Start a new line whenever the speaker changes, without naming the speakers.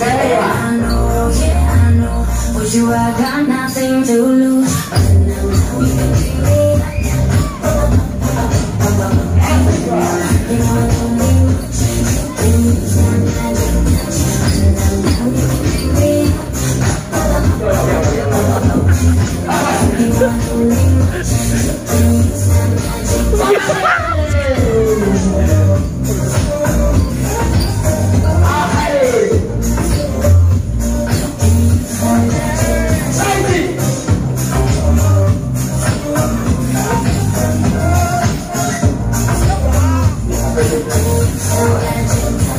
say I know, yeah, I know But you, I got nothing to lose Oh,